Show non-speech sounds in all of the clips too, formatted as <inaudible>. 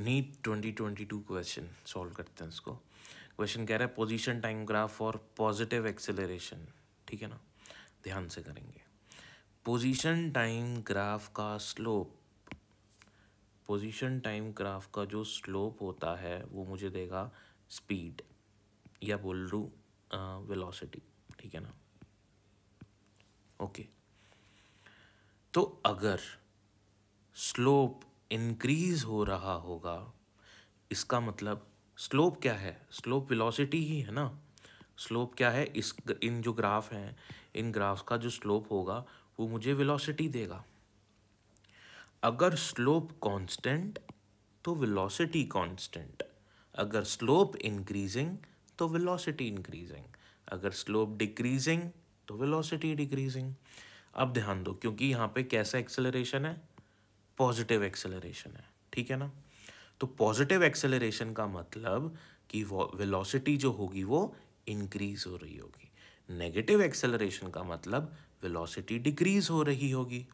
NEET twenty twenty two question solve करते हैं इसको क्वेश्चन कह रहा है पोजीशन टाइम ग्राफ और पॉजिटिव एक्सेलरेशन ठीक है ना? ध्यान से करेंगे। पोजीशन टाइम ग्राफ का स्लोप पोजीशन टाइम ग्राफ का जो स्लोप होता है, वो मुझे देगा स्पीड या बोल लूँ वेलोसिटी ठीक है ना? ओके तो अगर स्लोप इंक्रीज हो रहा होगा, इसका मतलब स्लोप क्या है? स्लोप वेलोसिटी ही है ना? स्लोप क्या है? इस इन जो ग्राफ हैं, इन ग्राफ का जो स्लोप होगा, वो मुझे वेलोसिटी देगा। अगर स्लोप कांस्टेंट तो वेलोसिटी कांस्टेंट अगर स्लोप इंक्रीजिंग तो वेलोसिटी इंक्रीजिंग अगर स्लोप डिक्रीजिंग तो वेलोसिटी डिक्रीजिंग अब ध्यान दो, क्योंकि यहाँ पे कैसा एक्सेलरेशन है? पॉजिटिव एक्सेलरेशन है, ठीक है ना? तो पॉजिटिव एक्सेलरेशन का मतलब कि वेलोसिटी जो होगी वो इंक्रीज हो रही होगी। नेगेटिव एक्सेलरेशन का मतलब वेलोसिटी डिक्रीज हो रही होगी।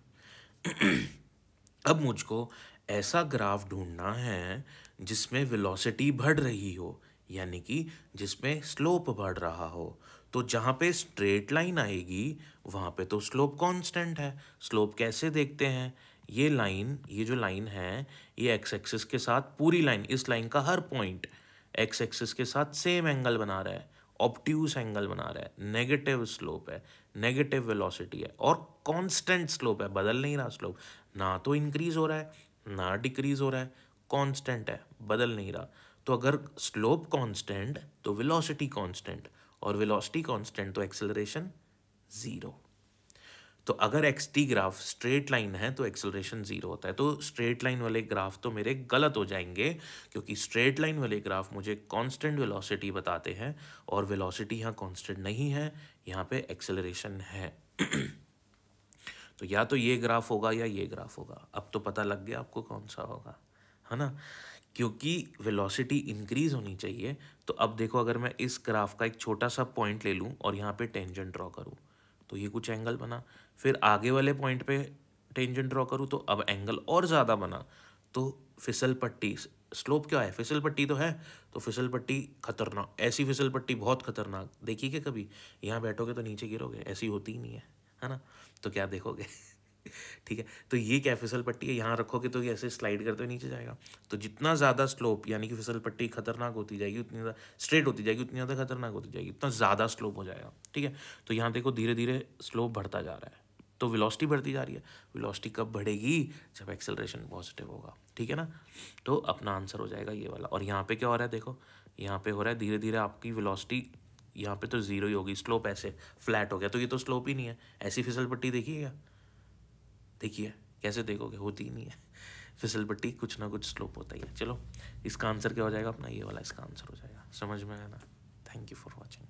अब मुझको ऐसा ग्राफ ढूंढना है जिसमें वेलोसिटी बढ़ रही हो, यानी कि जिसमें स्लोप बढ़ रहा हो। तो जहाँ पे स्ट्रेट लाइन आएगी, वहाँ पे तो स्लोप कांस्टेंट है। स्लोप कैसे देखते हैं? ये लाइन ये जो लाइन है, ये एक्स एक्सिस के साथ पूरी लाइन इस लाइन का हर पॉइंट एक्स एक्सिस के साथ सेम एंगल बना रहा है ऑप्ट्यूस एंगल बना रहा है नेगेटिव स्लोप है नेगेटिव वेलोसिटी है और कांस्टेंट स्लोप है, बदल नहीं रहा स्लोप ना तो इंक्रीज हो रहा है, ना डिक्रीज हो रहा है कांस्टेंट है, बदल नहीं रहा। तो अगर स्लोप कांस्टेंट तो वेलोसिटी कांस्टेंट और वेलोसिटी कांस्टेंट तो एक्सेलरेशन ज़ीरो तो अगर X T graph straight line है तो एक्सेलरेशन ज़ीरो होता है। तो स्ट्रेट लाइन वाले ग्राफ तो मेरे गलत हो जाएँगे, क्योंकि स्ट्रेट लाइन वाले ग्राफ मुझे कांस्टेंट वेलोसिटी बताते हैं, और वेलोसिटी यहाँ कांस्टेंट नहीं है, यहाँ पे एक्सेलरेशन है। तो या तो ये ग्राफ होगा या ये ग्राफ होगा। अब तो पता लग गया आपको कौन सा होगा, है ना? क्योंकि वेलोसिटी इंक्रीज होनी चाहिए तो अब देखो अगर मैं इस ग्राफ का एक छोटा सा पॉइंट ले लूँ और यहाँ पे टेंजेंट ड्रॉ करूँ तो ये कुछ एंगल बना। फिर आगे वाले पॉइंट पे टेंजेंट ड्रॉ करूँ तो अब एंगल और ज़्यादा बना। तो फिसल पट्टी स्लोप क्या है? फिसल पट्टी तो है तो फिसल पट्टी खतरनाक, ऐसी फिसल पट्टी बहुत खतरनाक। देखिए क्या कभी? यहाँ बैठोगे तो नीचे गिरोगे, ऐसी होती ही नहीं है है ना? तो क्या देखोगे? <laughs> ठीक है तो ये क्या फिसल पट्टी है? यहाँ रखोगे तो ये ऐसे स्लाइड करते हुए नीचे जाएगा। तो जितना ज़्यादा स्लोप यानी कि फिसल पट्टी खतरनाक होती जाएगी, उतनी ज़्यादा स्ट्रेट होती जाएगी, उतनी ज़्यादा खतरनाक होती जाएगी, उतना ज़्यादा स्लोप हो जाएगा। ठीक है तो यहाँ देखो धीरे धीरे स्लोप बढ़ता जा रहा है। तो वेलोसिटी बढ़ती जा रही है। वेलोसिटी कब बढ़ेगी? जब एक्सेलरेशन पॉजिटिव होगा। ठीक है ना? तो अपना आंसर हो जाएगा ये वाला। और यहाँ पे क्या हो रहा है देखो, यहाँ पे हो रहा है धीरे धीरे आपकी वेलोसिटी यहाँ पे तो ज़ीरो ही होगी। स्लोप ऐसे फ्लैट हो गया। तो ये तो स्लोप ही नहीं है। ऐसी फिसल पट्टी देखिए क्या? देखिए, कैसे देखोगे? होती ही नहीं है। फिसल पट्टी कुछ ना कुछ स्लोप होता ही है। चलो, इसका आंसर क्या हो जाएगा? अपना ये वाला, इसका आंसर हो जाएगा। समझ में आया ना? Thank you for watching